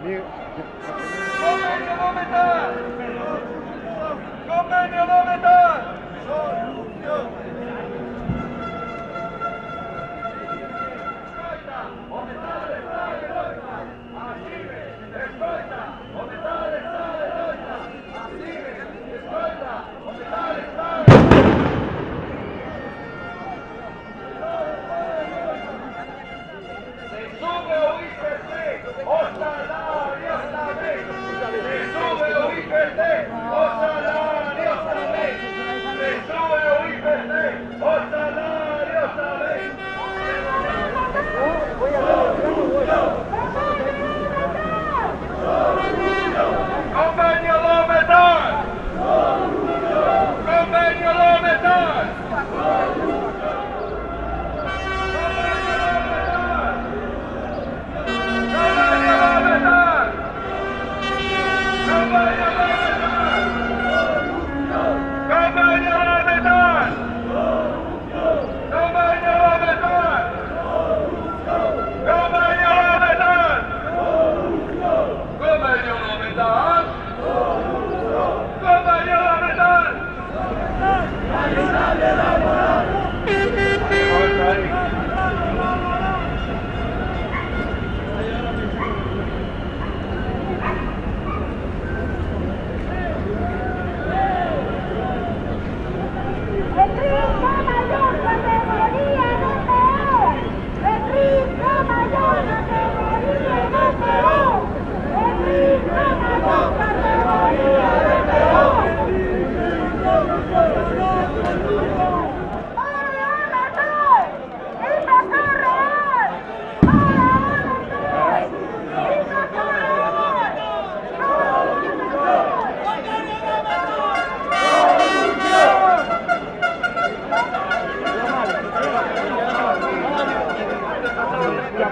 Convenio no metal. Convenio no metal. Palmeiras!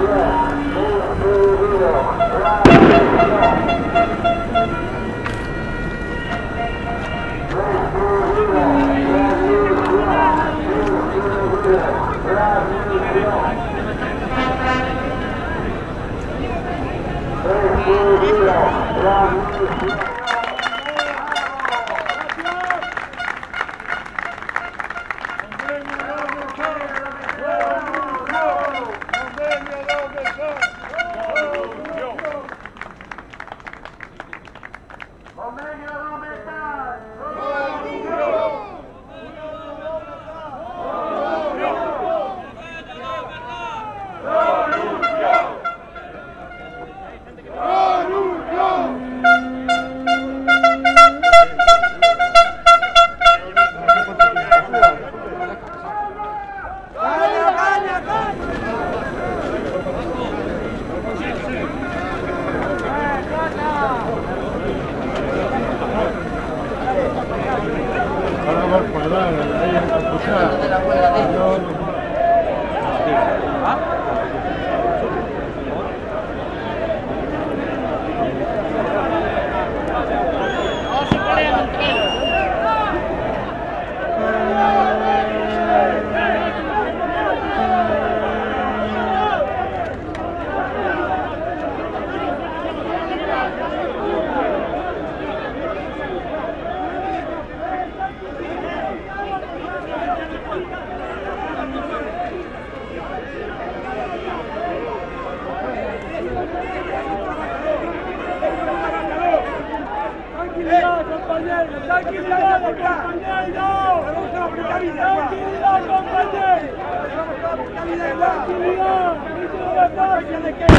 Yeah. ¡Tranquilidad, compañero! ¡Tranquilidad, compañero! ¡Tranquilidad! ¡Tranquilidad! ¡Tranquilidad! ¡Tranquilidad!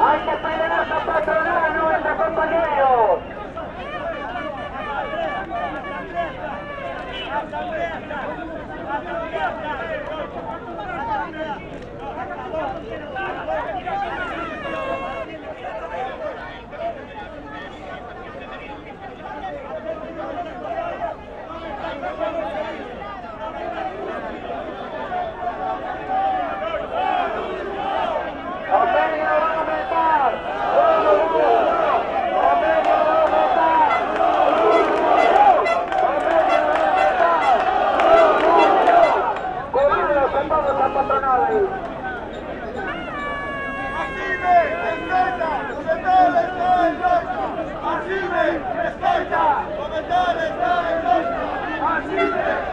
Patronal.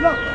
Look!